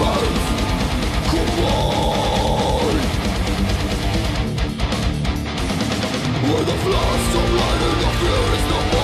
Where the flaws of light and the fear is no more